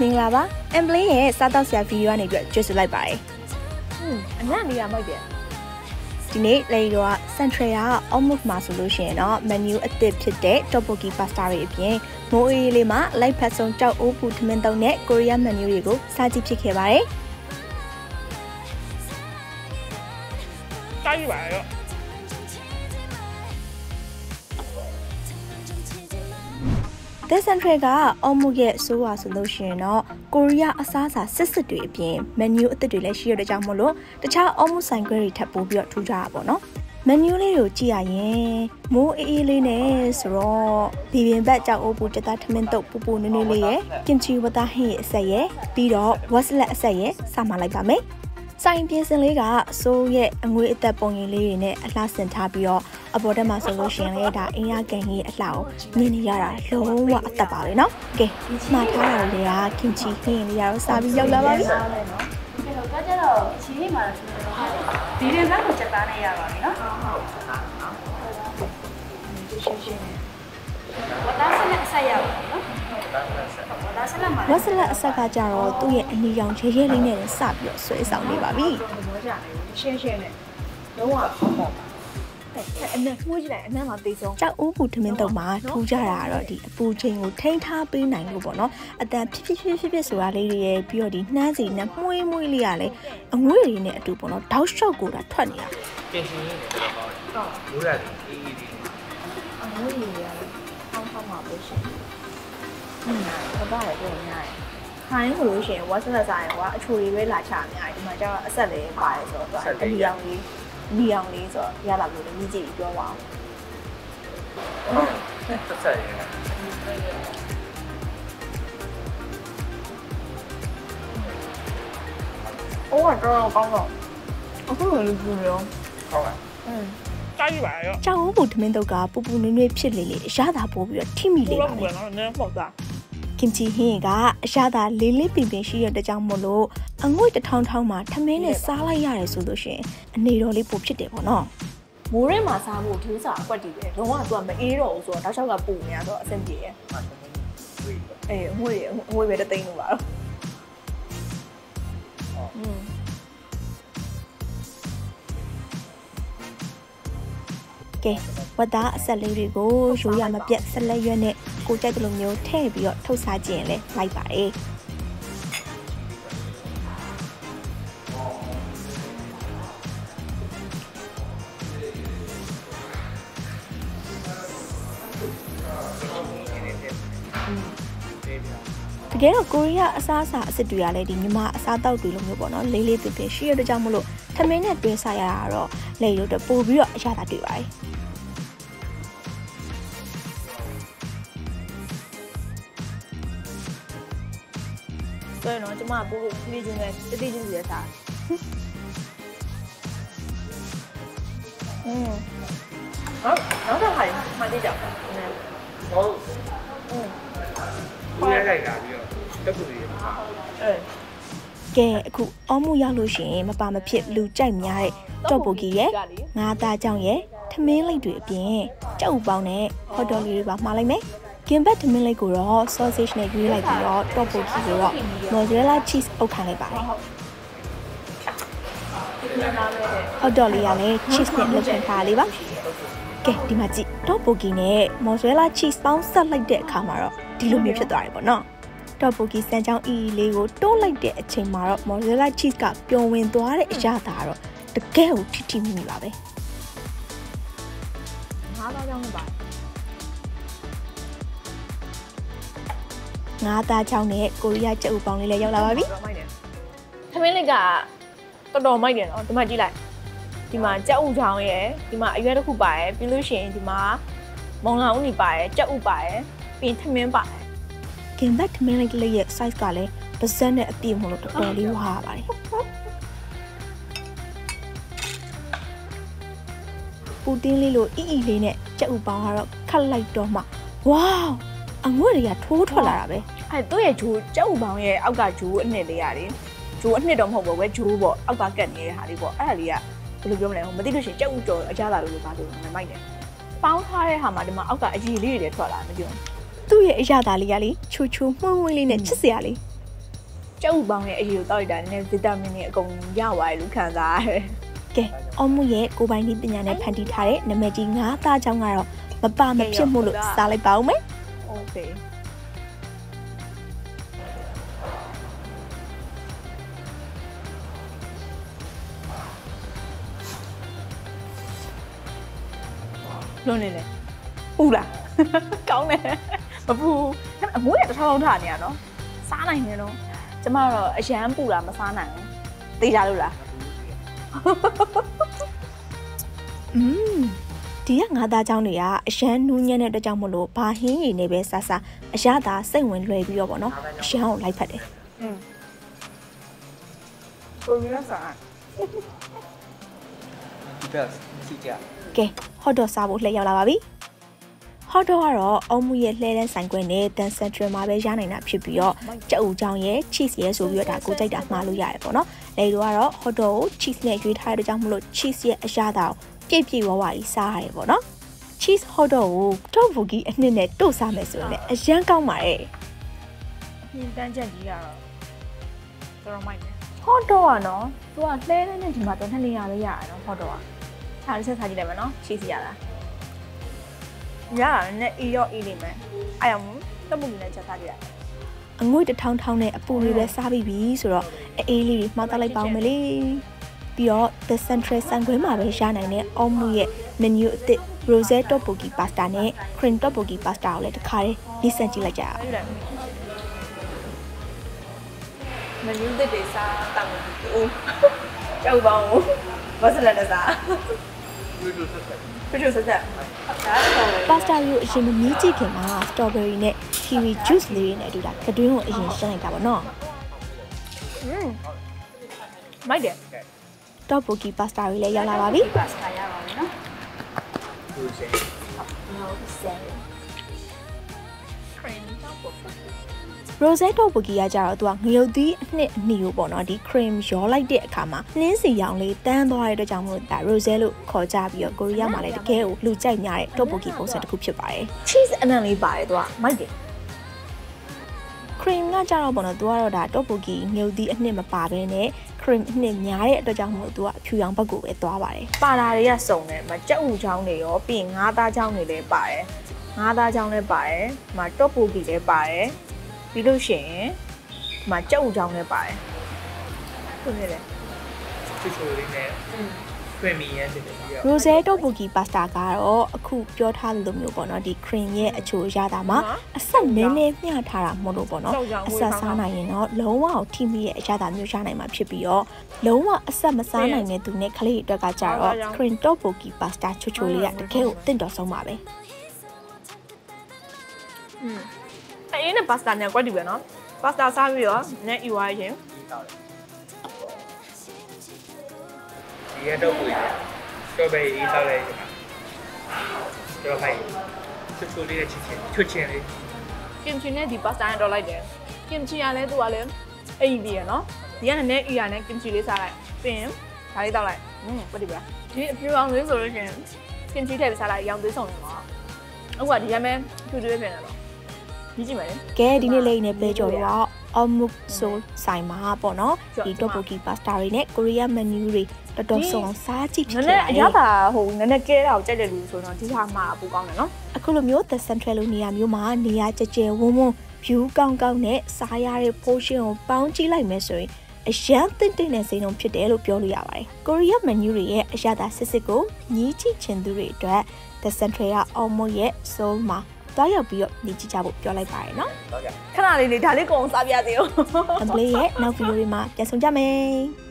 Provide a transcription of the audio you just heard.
မင်္ဂလာပါအမ်ဘလင်းရဲ့စားတော့ဆရာဗီဒီယိုကနေပြီးကြွဆိုလိုက်ပါတယ်อืมအနက်လေးရမိုက်တယ်ဒီနေ့လေဒီတော့ Central က Omuk မှာဆိုလို့ရှိရင်တော့ menu အသစ်ဖြစ်တဲ့ tteokbokki pasta တွေအပြင်မိုးအေးလေးမှာ light ဖတ်ဆုံးကြောက်အိုးပူထမင်းတုံးနဲ့ Korean menu တွေကိုစားကြည့်ဖြစ်ခဲ့ပါတယ်တိုက်ပါရော။ The Central က Omuk ရဲ့ဆိုးပါဆိုလို့ရှိရင်တော့ကိုရီးယားအစားအစာစစ်စစ်တွေအပြင် menu အသစ်တွေလည်းရှိရတဲ့ကြောင့်မို့လို့တခြား Omuk ဆိုင်ခွဲတွေထပ်ပိုးပြီးတော့ထူးကြတာပေါ့နော်။ menu လေးကိုကြည့်ရရင်မိုးအေးအေးလေးနဲ့ဆိုတော့ဘီဘင်ဘတ်ကြောက်အိုးပူတက်တာထမင်းတုပ်ပူပူနွေးနွေးလေးရဲ့ကင်ချီဝတာဟင်းရဲ့အဆက်ရဲ့ပြီးတော့ဝက်စလက်အဆက်ရဲ့စမှလိုက်ပါမယ်။ ဆိုင်ပြင်စင်လေးကစိုးရဲ့အငွေအသက်ပုံရင်လေးတွေနဲ့အလှဆင်ထားပြီးတော့အပေါ်တက်မှာဆိုလို့ရှိရင်လည်းဒါအင်ရကန်ကြီးအလှကိုမြင်နေရတာလုံးဝအသက်ပါပဲเนาะ။ကဲမှားထားတာလေးကကင်ချီဟင်းလေးရတော့စားပြီးရောက်လာပါပြီ အဲ့တော့ကကြတော့ချီးနေမှာဒီရင်ကတော့ချက်သားနေရပါပြီနော်ဟုတ်ဟုတ်ရှင်းရှင်းဝတ်သားစနဲ့အဆက်ရပါဘူးနော်ဝတ်သားစနဲ့မှာ ။ ဝက်စလက်အဆက်ကကြတော့သူ့ရဲ့အနီရောင်ရဲရဲလေးနဲ့စပြီးတော့ဆွဲဆောင်နေပါပြီ။ဘောကြတယ်ရှင်းရှင်းနဲ့လုံးဝအောက်ပေါ့အနက်မှုကြည့်လိုက်အနက်မှာတေးဆုံးကြောက်ဦးပူထမင်းတုံမှာထူးကြတာကတော့ဒီအပူချိန်ကိုထိန်းထားပေးနိုင်လို့ပေါ့နော်အတန်ဖြစ်ဖြစ်ဖြစ်ဖြစ်ဖြစ်ဆိုတာလေးတွေရဲ့ပြီးတော့ဒီနှမ်းစီနဲ့မှုေးမှုေးလေးကလည်းအငွေ့တွေနဲ့အတူပေါ့နော်တောက်လျှော့ကိုတာထွက်နေတာပြင်ရှင်ရေးနေတော့ပေါ့ဟုတ်ရိုးရတယ်အေးအေးလေးအမိုးကြီးရတယ်ဖောင်းဖောင်းမှာပို့ရှင် อืมဘာသာလည်းပြောများတယ်ခိုင်းဆိုလို့ရှိရင် WhatsApp ဆိုင်ကအချိုတွေပဲလာချများတယ်ဒီမှာကျတော့အဆက်လေးပါတယ်ဆိုတော့အဒီအောင်လေးဒီအောင်လေးဆိုတော့ရလာလို့လည်းမြည်ကြည့်ပြောပါအောင်ဟုတ်ဆက်ဆက်ရအိုးကတော့ကောင်းတော့အခုလိုလူပြူရောဟုတ်လားအင်းကြိုက်ပါရောကြောင်ဘုံသမင်းတုတ်ကပူပူနွေ့နွေ့ဖြစ်လေလေအရသာပို့ပြီးတော့ထိမိလေပါလေ။ဘုရားကလည်းနည်းပေါ့သား။ င်ချီဟင်းကအရသာလေးလေးပင်ပင်ရှိရတဲ့ကြောင့်မို့လို့အငွေ့တစ်ထောင်ထောင်မှာထမင်းနဲ့စားလိုက်ရတယ်ဆိုလို့ရှိရင်အနေတော်လေးပိုဖြစ်တယ်ပေါ့နော်မိုးရဲမှာစားဖို့ဒူးစာအကွက်တည်ပဲလုံးဝသူကမအေးတော့ဘူးဆိုတော့တောက်လျှောက်ကပူနေရတော့အဆင်ပြေရဲ့မှသမီးဝေးပေါ့အေးအငွေ့အငွေ့ပဲတသိန်းလို့ပါတော့อืม ကဲဝတ်သားအဆက်လေးတွေကိုရိုးရမပြတ်ဆက်လက်ရွက်နဲ့ကိုကြိုက်တဲ့လိုမျိုးထည့်ပြီးတော့ထုတ်စားကြည့်ရင်လည်းလိုက်ပါတယ်ပေးပြတကယ်တော့ကိုရီးယားအစားအစာအစ်စ်တွေကလည်းဒီမြန်မာအစားအသောက်တွေလိုမျိုးပေါ့နော်လေးလေးပင်ပင်ရှိရတဲ့ကြောင့်မလို့ထမင်းနဲ့တွဲစားရတာကတော့လေရိုးတော့ပို့ပြီးတော့အရသာတွေ့ပါတယ် ဆိုရင်တော့ကျမပို့ဖို့ပြေးခြင်းနဲ့တတိချင်းစီရစားอืมဟုတ်နောက်တော့ဟာမှတိကြပါဘူး ဟုတ် อืม ဘူးရလိုက်တာပြီးတော့တက်ခုလေးမှာ အဲ ကဲအခုအောမှုရောက်လို့ရှိရင်မပါမဖြစ်လူကြိုက်များတဲ့တော့ပိုကီရဲ့ငါးသားကြောင့်ရဲ့ထမင်းလိပ်တွေအပြင်ကြောက်ဥပေါင်းနဲ့ဟော့ဒေါ်လေးတွေပါမှားလိုက်မယ် ကင်ဘတ်ထမင်းလိပ်ကိုတော့ sausage နဲ့ရွေးလိုက်ပြီးတော့တော့ပိုကီကိုတော့ mozzarella cheese အုပ်ခံလိုက်ပါတယ်ဟော့ဒေါ်လေးကလည်း cheese နဲ့လုပ်ချင်ထားလေးပါကဲဒီမှာကြည့်တော့ပိုကီနဲ့ mozzarella cheese ပေါင်းဆက်လိုက်တဲ့အခါမှာတော့ဒီလိုမျိုးဖြစ်သွားတယ်ပေါ့နော်တော့ပိုကီစံချောင်းအီအီလေးကိုတိုးလိုက်တဲ့အချိန်မှာတော့ mozzarella cheese ကပျော်ဝင်သွားတဲ့အရာသာတော့တကယ်ကိုထိထိမိမိပါပဲငါးသားကြောင့်ပါ ငါးသားချောင်းနဲ့ကိုရီးယားကြက်ဥပေါင်းလေးလည်းရောက်လာပါပြီတော်မိုက်တယ်ထမင်းလေးကတော်တော်မိုက်တယ်နော်ဒီမှာကြည့်လိုက်ဒီမှာကြက်ဥချောင်းရယ်ဒီမှာအရွက်တစ်ခုပါရယ်ပြီးလို့ရှိရင်ဒီမှာမုံလာဦးနေပါရယ်ကြက်ဥပါရယ်ပြီးရင်ထမင်းပါရယ်ကင်ဘတ်ထမင်းလေးလေးရဲ့ size ကလည်းပါဇက်နဲ့အပြည့်မလို့တော်တော်လေးဝါရပါတယ်ပူတင်းလေးလိုအီအီလေးနဲ့ကြက်ဥပေါင်းကတော့ခတ်လိုက်တော့မှဝေါအငွေ့တွေကထိုးထွက်လာတာပဲ အဲသူ့ရဲ့ဂျိုးကြက်ဥပေါင်းရဲ့အောက်ကဂျိုးအနှစ်လေးရတယ်ဂျိုးအနှစ်တော့မဟုတ်ဘူးပဲဂျိုးပေါ့အောက်ကကတ်နေတဲ့ဟာလေးပေါ့အဲ့ဒါလေးကဘယ်လိုပြောမလဲဟိုမသိလို့ရှိရင်ကြက်ဥကြော်အကြလာလို့လို့ပါလို့မိုက်တယ်ပေါင်းထားတဲ့ဟာမှာဒီမှာအောက်ကအကြီးလေးတွေထွက်လာမပြောသူ့ရဲ့အရသာလေးကလေချူချူမှုန့်မှုန့်လေးနဲ့ချစ်စရာလေးကျုပ်ပေါင်းရဲ့အရေးကိုတောက်လိုက်တာနည်းနည်းဗီတာမင်တွေအကုန်ရသွားတယ်လို့ခံစားရတယ်ကဲအော်မူရဲ့ကိုပိုင်ဒီပညာနဲ့ဖန်တီးထားတဲ့နာမည်ကြီးငါးသားချောင်းကတော့မပါမဖြစ်မှုလို့စားလိုက်ပါဦးမယ်โလွန်နေလေပူလားကောင်းတယ်မပူဒါပေမဲ့အငွေးရတစ်ထောင်ထောင်ထားနေရနော်စားနိုင်တယ်နော်ကျမတော့အရန်ပူတာမစားနိုင်ဘူးသိကြလို့လား อืมဒီကငါးသားချောင်းတွေကအရန်နူးညံ့တဲ့အတွက်ကြောင့်မလို့ဘာဟင်းရည်နေပဲဆာဆာအရသာစိတ်ဝင်လွယ်ပြီးတော့ဗောနော်အရန်ကိုလိုက်ဖက်တယ် อืมကိုရစား ဒီဘက်စီကြ ကဲဟော့ဒေါ်စားဖို့လှည့်ရောက်လာပါပြီဟော့ဒေါ်ကတော့အုံမူရဲ့လှဲတဲ့ဆိုင်ခွက်နဲ့တန်စန်ထရမှာပဲရနိုင်တာဖြစ်ပြီးတော့ကြက်ဥချောင်းရဲ့ cheese ရဲ့ဆိုပြီးတော့ဒါကိုကြိုက်တာမှားလို့ရတယ်ပေါ့နော်လေတို့ကတော့ဟော့ဒေါ်ကို cheese နဲ့ရွေးထားတဲ့ကြောင့်မလို့ cheese ရဲ့အရသာကိုပြည့်ပြည့်ဝဝကြီးစားရတယ်ပေါ့နော် cheese hot dog ကိုတော့ဘူကြီးအနှစ်နဲ့တို့စားမယ်ဆိုရင်လည်းအရန်ကောင်းပါတယ် ညင်တန်းချက်ကြီးရတော့တော်တော်မိုက်တယ်ဟော့တော့อ่ะနော်သူကလှဲတဲ့နဲ့ဒီမှာတော့နှစ်နေရာလေးရတာနော်ဟော့တော့อ่ะ ထားတစ်ချက်စားကြည့်လိုက်မယ်နော်ချီစီရတာရတာနဲ့အီရောအီနေမယ်အဲ့အောင်တက်မှုနဲ့ချက်စားကြည့်လိုက်အငွေ့တစ်ထောင်ထောင်နဲ့အပူတွေပဲစားပြီးပြီဆိုတော့အေးအေးလေးတွေမှားသားလိုက်ပါအောင်မလေးပြီးတော့ the central ဆန်ခွဲမှာပဲရနိုင်တဲ့အော်မူရဲ့ menu အသစ် rose tteokbokki pasta နဲ့ cream tteokbokki pasta ကိုလည်းတစ်ခါလေးနှိစက်ကြည့်လိုက်ကြအောင်အဲ့ဒါမနူးတဲ့ဒေစာတောင်းလို့ဦးကျောက်ပေါင်းဘာစလက်တစား ဝီဒိုဆက်ဆက်ပြည့်စက်ဒါတော့လေ pasta ကိုအရင်မမြည်ကြည့်ခင်မှာ strawberry နဲ့ kiwi juice လေးတွေနဲ့အတူတာကတွင်းကိုအရင်ရှင်းလိုက်တာပေါ့နော်อืมမိုက်တယ် tteokbokki pasta တွေလည်းရောက်လာပါပြီပါစတာရပါမယ်နော်လူစင်ဟုတ်ဆယ် cream top of rose tteokbokki ကကြတော့သူကငရုတ်သီးအနှစ်အနီကိုပေါ့နော်ဒီ cream ရောလိုက်တဲ့အခါမှာနှင်းစီရောင်လေးတန်းသွားတဲ့အတွက်ကြောင့်မလို့ဒါ rose လို့ခေါ်ကြပြီးတော့ကိုရီးယားမှာလည်းတကယ်ကိုလူကြိုက်များတဲ့ tteokbokki ပုံစံတစ်ခုဖြစ်ပါတယ် cheese အနံ့လေးပါတယ်သူကမိုက်တယ် cream ကကြတော့ပေါ့နော်သူကတော့ဒါ tteokbokki ငရုတ်သီးအနှစ်မပါဘဲနဲ့ cream အနှစ်များတဲ့အတွက်ကြောင့်မလို့သူကအဖြူရောင်ဘက်ကိုပဲသွားပါတယ်ပါတာတွေကစုံတယ်မကြက်ဥချောင်းတွေရောပြီးရင်ငါးသားချောင်းတွေလည်းပါတယ်ငါးသားချောင်းလည်းပါတယ်မတော့ပူကီလည်းပါတယ် ပြီးလို့ရှိရင်မကြက်ဥချောင်းလည်းပါတယ်ဟုတ်တယ်လေချူချူလေးနဲ့ခွင့်မီရန်တင်တယ်ပြီးတော့ rose tteokbokki pasta ကတော့အခုပြောထားသလိုမျိုးပေါ့နော်ဒီ cream ရဲ့အချိုရတာမှာအဆက်နည်းနည်းမျှထားတာမဟုတ်လို့ပေါ့နော်အဆက်စားနိုင်ရင်တော့လုံးဝကိုထိမိရဲ့အရသာမျိုးရနိုင်မှာဖြစ်ပြီးတော့လုံးဝအဆက်မစားနိုင်တဲ့သူနဲ့ကလေးတွေအတွက်ကကြတော့ cream tteokbokki pasta ချိုချိုလေးကတကယ်ကိုတင့်တော်ဆုံးပါပဲอืม အဲ့ဒီနဲ့ပါစတာနဲ့ကွက်တူပဲနော်ပါစတာစားပြီးတော့နဲ့ယူသွားရင်ပြီးတော့ဒီရတော့ကိုရစတော့ပဲအေးတော့လေတော့ဖိုင်ချူချူလေးနဲ့ချစ်ချင်းချွတ်ချင်းလေးကင်ချီနဲ့ဒီပါစတာနဲ့တော့လိုက်တယ်ကင်ချီကလည်းသူကလည်းအိမ်ပြီးရနော်ဒီကနည်းနည်းအီရနဲ့ကင်ချီလေးစားလိုက်ပြီးရင်ဒါလေးတောက်လိုက်อืมကွက်တူပဲဒီအပြူအောင်လေးဆိုလို့ရှိရင်ကင်ချီထည့်ပြီးစားလိုက်ရောင်သွေးဆောင်နေမှာအခုကဒီရမ်းပဲဖြူသွေးဖြစ်နေတော့ ကြီးကြည့်မယ်လေကဲဒီနေ့လေးနဲ့ပဲကြော်တော့ omuk soul ဆိုင်မှာပေါ့နော်ဒီ tteokbokki pasta တွေနဲ့ Korea menu တွေတော်တော်စုံအောင်စားကြည့်ဖြစ်နည်းကြနတယ်ည်းအရသာဟိုနည်းနည်းကဲတာကိုကြိုက်တယ်လို့ဆိုတော့ဒီဟာမှာပူကောင်းတယ်နော်အခုလိုမျိုး the central လိုနေရာမျိုးမှာနေရာကြကြဝုန်းဝုန်း view ကောင်းကောင်းနဲ့စားရတဲ့ portion ကိုပေါင်းကြည့်လိုက်မယ်ဆိုရင်အရန်တင့်တင့်တဲ့စိမ်းလုံးဖြစ်တယ်လို့ပြောလို့ရပါတယ်။ Korea menu တွေရဲ့အရသာစစ်စစ်ကိုညီးကြည့်ချင်သူတွေအတွက် the central က almost ရဲ့ soul မှာ တွားရောက်ပြီးတော့ညီးကြည့်ကြဖို့ပြောလိုက်ပါတယ်နော်တော့ကြခဏလေးလေးဒါလေးကိုအောင်စားပြသေးဦး။ template ရဲ့နောက် video တွေမှာပြန်ဆောင်ကြမယ်။